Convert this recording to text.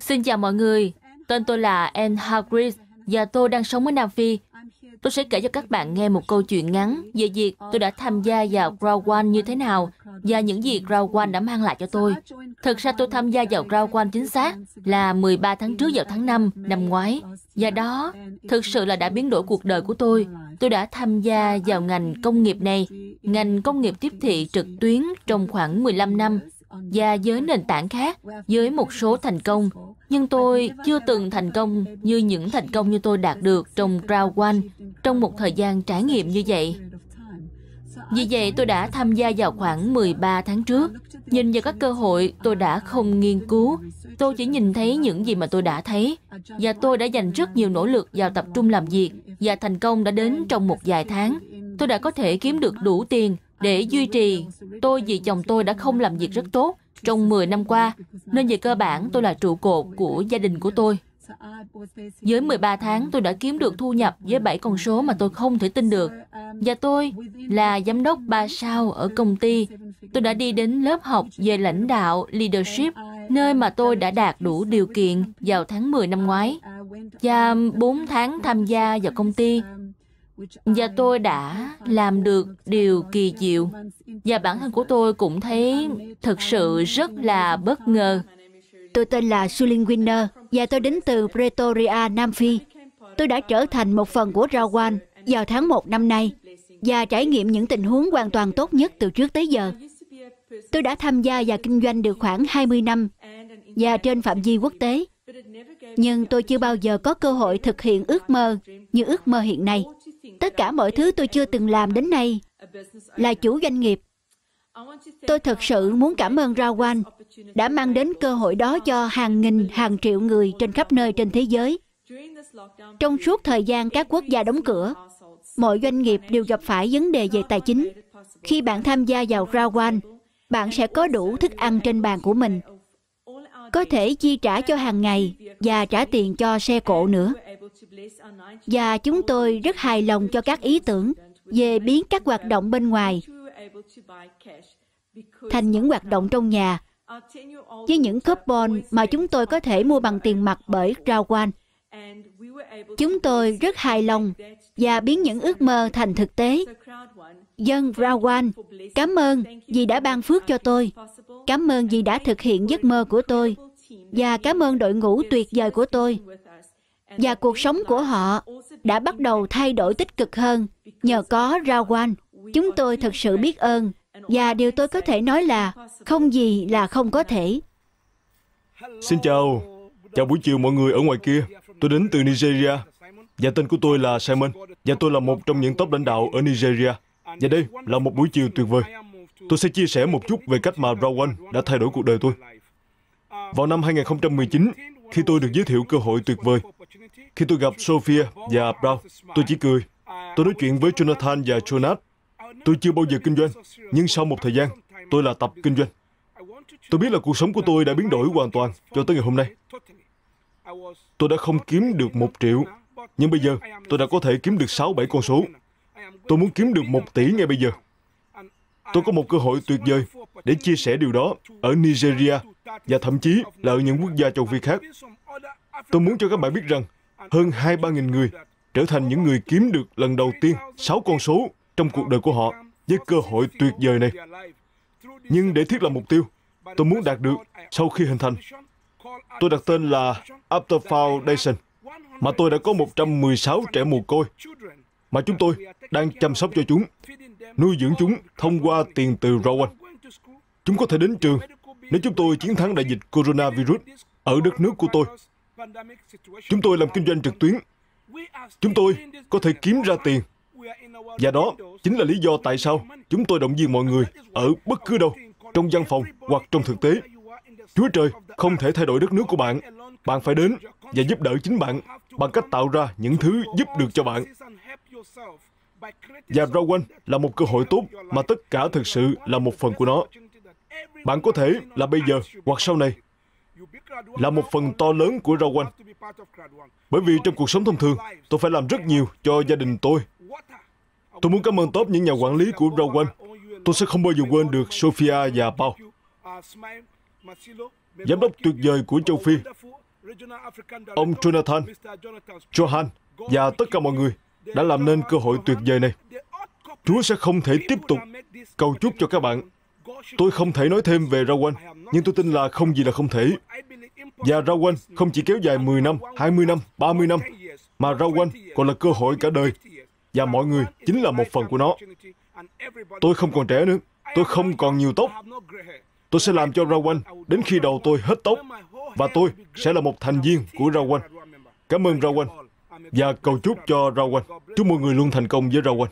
Xin chào mọi người, tên tôi là Anne Hargreaves và tôi đang sống ở Nam Phi. Tôi sẽ kể cho các bạn nghe một câu chuyện ngắn về việc tôi đã tham gia vào Crowd One như thế nào và những gì Crowd One đã mang lại cho tôi. Thực ra tôi tham gia vào Crowd One chính xác là 13 tháng trước vào tháng 5 năm ngoái. Và đó thực sự là đã biến đổi cuộc đời của tôi. Tôi đã tham gia vào ngành công nghiệp này, ngành công nghiệp tiếp thị trực tuyến trong khoảng 15 năm và với nền tảng khác, với một số thành công. Nhưng tôi chưa từng thành công như những thành công như tôi đạt được trong Round One trong một thời gian trải nghiệm như vậy. Vì vậy tôi đã tham gia vào khoảng 13 tháng trước. Nhìn vào các cơ hội tôi đã không nghiên cứu. Tôi chỉ nhìn thấy những gì mà tôi đã thấy. Và tôi đã dành rất nhiều nỗ lực vào tập trung làm việc. Và thành công đã đến trong một vài tháng. Tôi đã có thể kiếm được đủ tiền để duy trì. Tôi vì chồng tôi đã không làm việc rất tốt trong 10 năm qua, nên về cơ bản tôi là trụ cột của gia đình của tôi. Với 13 tháng, tôi đã kiếm được thu nhập với 7 con số mà tôi không thể tin được. Và tôi là giám đốc 3 sao ở công ty. Tôi đã đi đến lớp học về lãnh đạo leadership, nơi mà tôi đã đạt đủ điều kiện vào tháng 10 năm ngoái. Và 4 tháng tham gia vào công ty, và tôi đã làm được điều kỳ diệu và bản thân của tôi cũng thấy thực sự rất là bất ngờ tôi tên là Sulin Winner và tôi đến từ Pretoria, Nam Phi. Tôi đã trở thành một phần của Rawan vào tháng 1 năm nay và trải nghiệm những tình huống hoàn toàn tốt nhất từ trước tới giờ. Tôi đã tham gia và kinh doanh được khoảng 20 năm và trên phạm vi quốc tế. Nhưng tôi chưa bao giờ có cơ hội thực hiện ước mơ như ước mơ hiện nay. Tất cả mọi thứ tôi chưa từng làm đến nay là chủ doanh nghiệp. Tôi thật sự muốn cảm ơn Rawan đã mang đến cơ hội đó cho hàng nghìn, hàng triệu người trên khắp nơi trên thế giới. Trong suốt thời gian các quốc gia đóng cửa, mọi doanh nghiệp đều gặp phải vấn đề về tài chính. Khi bạn tham gia vào Rawan, bạn sẽ có đủ thức ăn trên bàn của mình, có thể chi trả cho hàng ngày và trả tiền cho xe cộ nữa. Và chúng tôi rất hài lòng cho các ý tưởng về biến các hoạt động bên ngoài thành những hoạt động trong nhà với những coupon mà chúng tôi có thể mua bằng tiền mặt bởi Rawan. Chúng tôi rất hài lòng và biến những ước mơ thành thực tế. Dân Rawan, cảm ơn vì đã ban phước cho tôi. Cảm ơn vì đã thực hiện giấc mơ của tôi. Và cảm ơn đội ngũ tuyệt vời của tôi. Và cuộc sống của họ đã bắt đầu thay đổi tích cực hơn nhờ có Rawan. Chúng tôi thật sự biết ơn và điều tôi có thể nói là không gì là không có thể. Xin chào, chào buổi chiều mọi người ở ngoài kia. Tôi đến từ Nigeria và tên của tôi là Simon và tôi là một trong những top lãnh đạo ở Nigeria. Và đây là một buổi chiều tuyệt vời. Tôi sẽ chia sẻ một chút về cách mà Rawan đã thay đổi cuộc đời tôi. Vào năm 2019, khi tôi được giới thiệu cơ hội tuyệt vời, khi tôi gặp Sophia và Brown, tôi chỉ cười. Tôi nói chuyện với Jonathan và Jonas Tôi chưa bao giờ kinh doanh, nhưng sau một thời gian, tôi là tập kinh doanh. Tôi biết là cuộc sống của tôi đã biến đổi hoàn toàn cho tới ngày hôm nay. Tôi đã không kiếm được một triệu, nhưng bây giờ tôi đã có thể kiếm được 6-7 con số. Tôi muốn kiếm được một tỷ ngay bây giờ. Tôi có một cơ hội tuyệt vời để chia sẻ điều đó ở Nigeria và thậm chí là ở những quốc gia châu Phi khác. Tôi muốn cho các bạn biết rằng hơn 2-3 nghìn người trở thành những người kiếm được lần đầu tiên 6 con số trong cuộc đời của họ với cơ hội tuyệt vời này. Nhưng để thiết lập mục tiêu, tôi muốn đạt được sau khi hình thành. Tôi đặt tên là After Foundation, mà tôi đã có 116 trẻ mồ côi, mà chúng tôi đang chăm sóc cho chúng, nuôi dưỡng chúng thông qua tiền từ Rowan. Chúng có thể đến trường nếu chúng tôi chiến thắng đại dịch coronavirus ở đất nước của tôi. Chúng tôi làm kinh doanh trực tuyến. Chúng tôi có thể kiếm ra tiền và đó chính là lý do tại sao chúng tôi động viên mọi người ở bất cứ đâu, trong văn phòng hoặc trong thực tế. Chúa Trời không thể thay đổi đất nước của bạn. Bạn phải đến và giúp đỡ chính bạn bằng cách tạo ra những thứ giúp được cho bạn. Và Rowan là một cơ hội tốt mà tất cả thực sự là một phần của nó. Bạn có thể là bây giờ hoặc sau này là một phần to lớn của Rowan. Bởi vì trong cuộc sống thông thường, tôi phải làm rất nhiều cho gia đình tôi Tôi muốn cảm ơn tốt những nhà quản lý của Rowan. Tôi sẽ không bao giờ quên được Sophia và Paul. giám đốc tuyệt vời của châu Phi, ông Jonathan, Johan và tất cả mọi người đã làm nên cơ hội tuyệt vời này. Chúa sẽ không thể tiếp tục cầu chúc cho các bạn. Tôi không thể nói thêm về Rawan, nhưng tôi tin là không gì là không thể. Và Rawan không chỉ kéo dài 10 năm, 20 năm, 30 năm, mà Rawan còn là cơ hội cả đời. Và mọi người chính là một phần của nó. Tôi không còn trẻ nữa. Tôi không còn nhiều tóc. Tôi sẽ làm cho Rawan đến khi đầu tôi hết tóc. Và tôi sẽ là một thành viên của Rawan. Cảm ơn Rawan. Và cầu chúc cho Rawan. Chúc mọi người luôn thành công với Rawan.